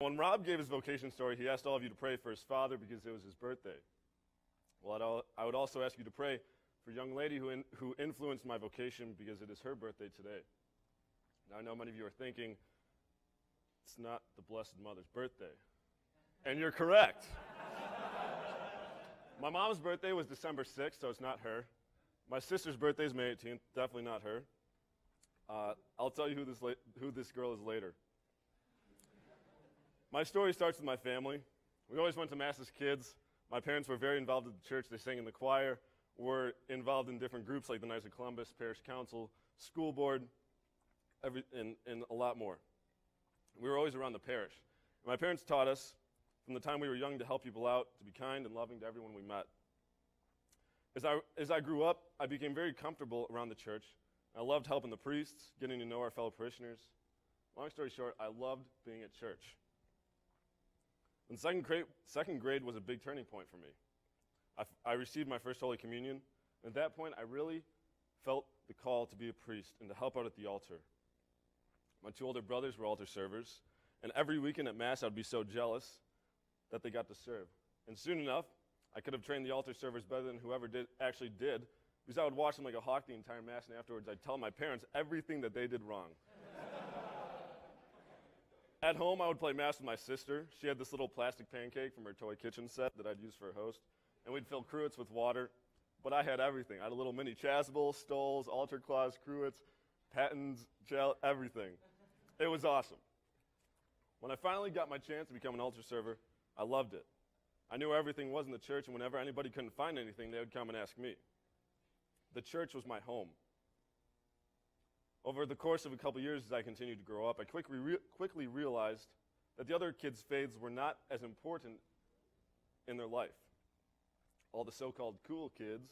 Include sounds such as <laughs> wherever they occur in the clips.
When Rob gave his vocation story, he asked all of you to pray for his father because it was his birthday. Well, I'd I would also ask you to pray for a young lady who, in, who influenced my vocation because it is her birthday today. Now, I know many of you are thinking, it's not the Blessed Mother's birthday. And you're correct. <laughs> my mom's birthday was December 6th, so it's not her. My sister's birthday is May 18th, definitely not her. Uh, I'll tell you who this, la- who this girl is later. My story starts with my family. We always went to Mass as kids. My parents were very involved in the church. They sang in the choir, were involved in different groups like the Knights of Columbus, Parish Council, School Board, every, and, and a lot more. We were always around the parish. My parents taught us from the time we were young to help people out, to be kind and loving to everyone we met. As I, as I grew up, I became very comfortable around the church. I loved helping the priests, getting to know our fellow parishioners. Long story short, I loved being at church. And second grade, second grade was a big turning point for me. I, I received my first Holy Communion. And at that point, I really felt the call to be a priest and to help out at the altar. My two older brothers were altar servers, and every weekend at Mass, I'd be so jealous that they got to serve. And soon enough, I could have trained the altar servers better than whoever did, actually did, because I would watch them like a hawk the entire Mass, and afterwards, I'd tell my parents everything that they did wrong. At home, I would play Mass with my sister. She had this little plastic pancake from her toy kitchen set that I'd use for a host, and we'd fill cruets with water. But I had everything. I had a little mini chasuble, stoles, altar cloths, cruets, patens, gel, everything. It was awesome. When I finally got my chance to become an altar server, I loved it. I knew everything was in the church, and whenever anybody couldn't find anything, they would come and ask me. The church was my home. Over the course of a couple years, as I continued to grow up, I quickly, re- quickly realized that the other kids' faiths were not as important in their life. All the so called cool kids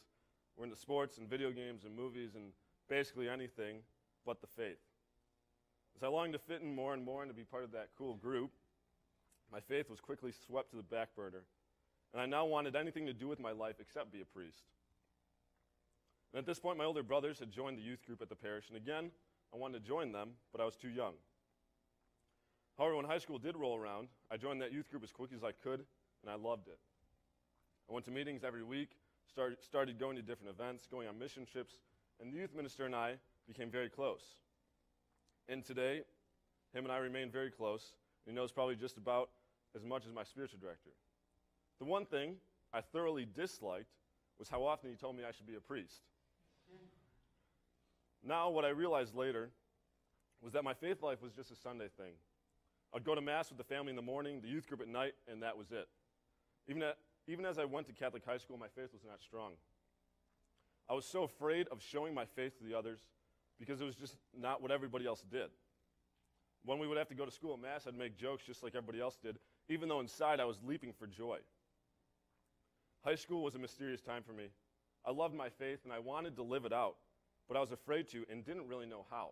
were into sports and video games and movies and basically anything but the faith. As I longed to fit in more and more and to be part of that cool group, my faith was quickly swept to the back burner, and I now wanted anything to do with my life except be a priest. And at this point, my older brothers had joined the youth group at the parish, and again, I wanted to join them, but I was too young. However, when high school did roll around, I joined that youth group as quick as I could, and I loved it. I went to meetings every week, start, started going to different events, going on mission trips, and the youth minister and I became very close. And today, him and I remain very close. He knows probably just about as much as my spiritual director. The one thing I thoroughly disliked was how often he told me I should be a priest. Now, what I realized later was that my faith life was just a Sunday thing. I'd go to Mass with the family in the morning, the youth group at night, and that was it. Even, at, even as I went to Catholic high school, my faith was not strong. I was so afraid of showing my faith to the others because it was just not what everybody else did. When we would have to go to school at Mass, I'd make jokes just like everybody else did, even though inside I was leaping for joy. High school was a mysterious time for me. I loved my faith and I wanted to live it out, but I was afraid to and didn't really know how.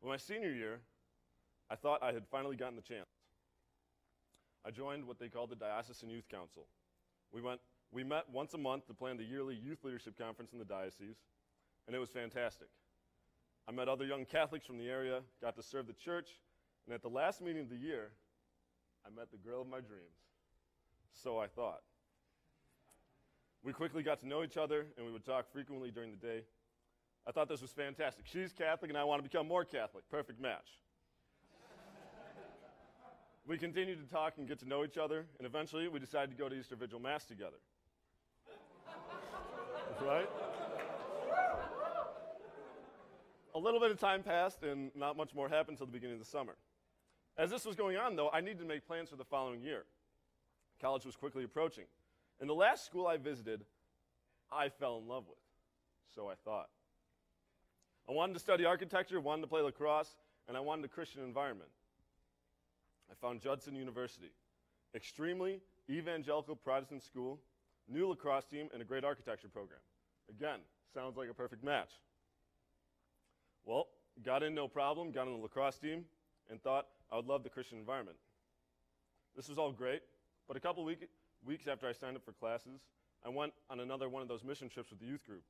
But my senior year, I thought I had finally gotten the chance. I joined what they called the Diocesan Youth Council. We, went, we met once a month to plan the yearly youth leadership conference in the diocese, and it was fantastic. I met other young Catholics from the area, got to serve the church, and at the last meeting of the year, I met the girl of my dreams. So I thought. We quickly got to know each other, and we would talk frequently during the day. I thought this was fantastic. She's Catholic, and I want to become more Catholic. Perfect match. <laughs> we continued to talk and get to know each other, and eventually we decided to go to Easter Vigil Mass together. right? A little bit of time passed, and not much more happened until the beginning of the summer. As this was going on, though, I needed to make plans for the following year. College was quickly approaching. And the last school I visited, I fell in love with. So I thought. I wanted to study architecture, wanted to play lacrosse, and I wanted a Christian environment. I found Judson University, extremely evangelical Protestant school, new lacrosse team, and a great architecture program. Again, sounds like a perfect match. Well, got in no problem, got on the lacrosse team, and thought I would love the Christian environment. This was all great, but a couple week, weeks after I signed up for classes, I went on another one of those mission trips with the youth group.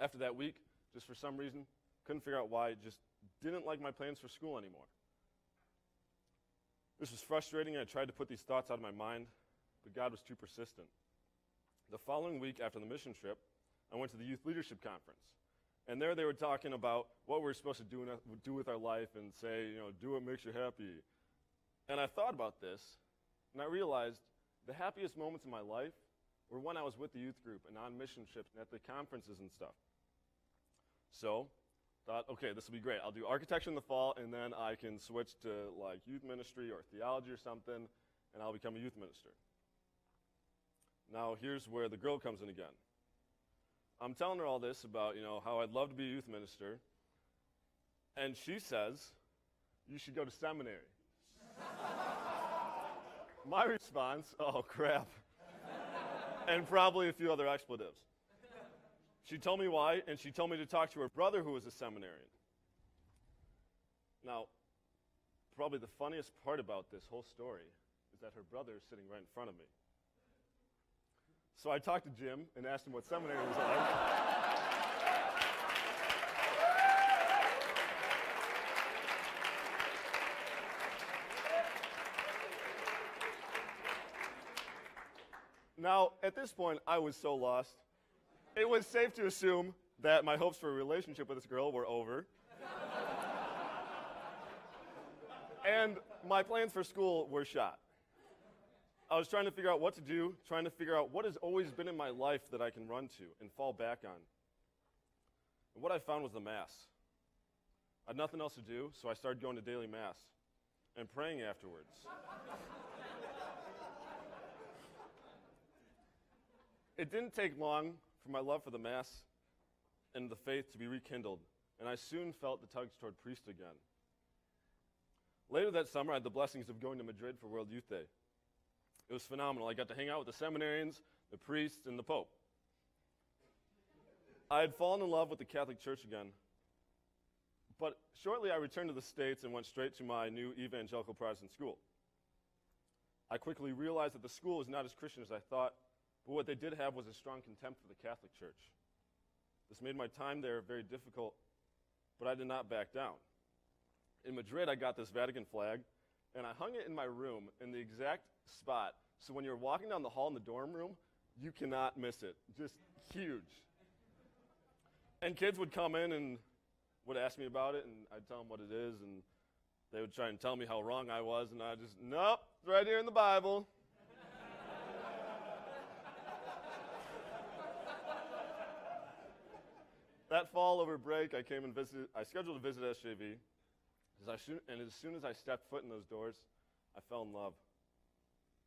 After that week, just for some reason, couldn't figure out why, just didn't like my plans for school anymore. This was frustrating, and I tried to put these thoughts out of my mind, but God was too persistent. The following week after the mission trip, I went to the youth leadership conference. And there they were talking about what we are supposed to do, in, do with our life and say, you know, do what makes you happy. And I thought about this, and I realized the happiest moments in my life were when I was with the youth group and on mission trips and at the conferences and stuff. So, thought, okay, this will be great. I'll do architecture in the fall, and then I can switch to like youth ministry or theology or something, and I'll become a youth minister. Now, here's where the girl comes in again. I'm telling her all this about, you know, how I'd love to be a youth minister, and she says, you should go to seminary. My response, oh crap, and probably a few other expletives. She told me why, and she told me to talk to her brother who was a seminarian. Now, probably the funniest part about this whole story is that her brother is sitting right in front of me. So I talked to Jim and asked him what seminary was like. Now, at this point, I was so lost. It was safe to assume that my hopes for a relationship with this girl were over. and my plans for school were shot. I was trying to figure out what to do, trying to figure out what has always been in my life that I can run to and fall back on. And what I found was the Mass. I had nothing else to do, so I started going to daily Mass and praying afterwards. It didn't take long for my love for the Mass and the faith to be rekindled, and I soon felt the tugs toward priest again. Later that summer, I had the blessings of going to Madrid for World Youth Day. It was phenomenal. I got to hang out with the seminarians, the priests, and the Pope. I had fallen in love with the Catholic Church again. But shortly, I returned to the States and went straight to my new evangelical Protestant school. I quickly realized that the school was not as Christian as I thought, but what they did have was a strong contempt for the Catholic Church. This made my time there very difficult, but I did not back down. In Madrid, I got this Vatican flag, and I hung it in my room in the exact spot. So when you're walking down the hall in the dorm room, you cannot miss it. Just huge. And kids would come in and would ask me about it, and I'd tell them what it is, and they would try and tell me how wrong I was, and I just, nope, it's right here in the Bible. That fall over break, I came and visited, I scheduled a visit SJV, and as soon as I stepped foot in those doors, I fell in love.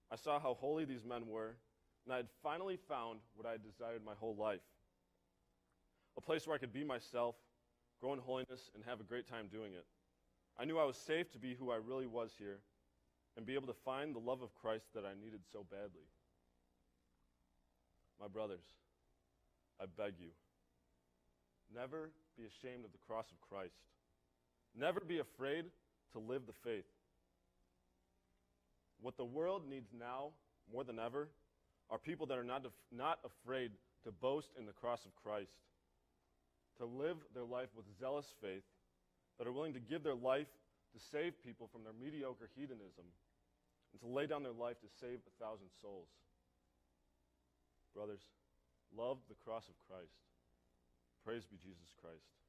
I saw how holy these men were, and I had finally found what I had desired my whole life a place where I could be myself, grow in holiness, and have a great time doing it. I knew I was safe to be who I really was here and be able to find the love of Christ that I needed so badly. My brothers, I beg you, never be ashamed of the cross of Christ. Never be afraid to live the faith. What the world needs now, more than ever, are people that are not, af- not afraid to boast in the cross of Christ, to live their life with zealous faith, that are willing to give their life to save people from their mediocre hedonism, and to lay down their life to save a thousand souls. Brothers, love the cross of Christ. Praise be Jesus Christ.